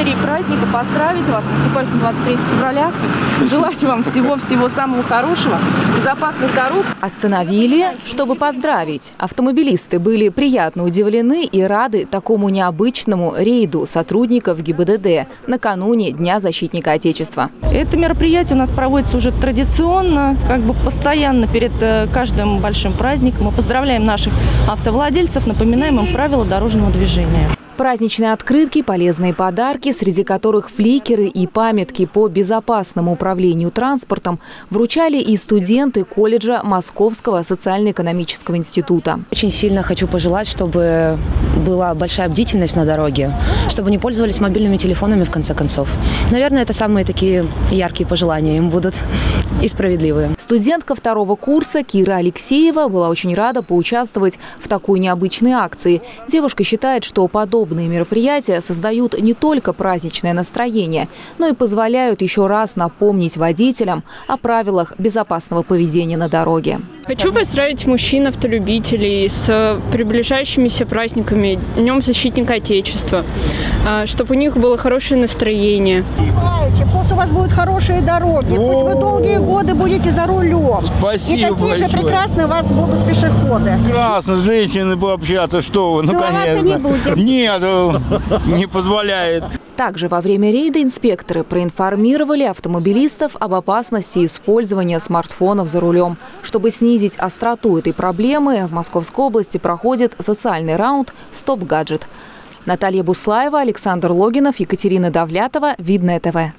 преддверии праздника поздравить вас наступающим 23 февраля. Желать вам всего-всего самого хорошего, безопасных дорог. Остановили, чтобы поздравить. Автомобилисты были приятно удивлены и рады такому необычному рейду сотрудников ГИБДД накануне Дня защитника Отечества. Это мероприятие у нас проводится уже традиционно, как бы постоянно перед э, каждым большим праздником. Мы поздравляем наших автовладельцев, напоминаем им правила дорожного движения. Праздничные открытки, полезные подарки, среди которых фликеры и памятки по безопасному управлению транспортом, вручали и студенты колледжа Московского социально-экономического института. Очень сильно хочу пожелать, чтобы была большая бдительность на дороге, чтобы не пользовались мобильными телефонами в конце концов. Наверное, это самые такие яркие пожелания им будут и справедливые. Студентка второго курса Кира Алексеева была очень рада поучаствовать в такой необычной акции. Девушка считает, что подобные мероприятия создают не только праздничное настроение, но и позволяют еще раз напомнить водителям о правилах безопасного поведения на дороге. Хочу поздравить мужчин-автолюбителей с приближающимися праздниками Днем Защитника Отечества, а, чтобы у них было хорошее настроение. Пусть у вас будут хорошие дороги, пусть вы долгие годы будете за рулем. Спасибо И такие большое. же прекрасные у вас будут пешеходы. Прекрасно, с женщиной пообщаться, что вы, ну Целоваться конечно. не будем. Нет, э, не позволяет. Также во время рейда инспекторы проинформировали автомобилистов об опасности использования смартфонов за рулем. Чтобы снизить остроту этой проблемы, в Московской области проходит социальный раунд «Стоп-гаджет». Наталья Буслаева, Александр Логинов, Екатерина Давлятова. Видное ТВ.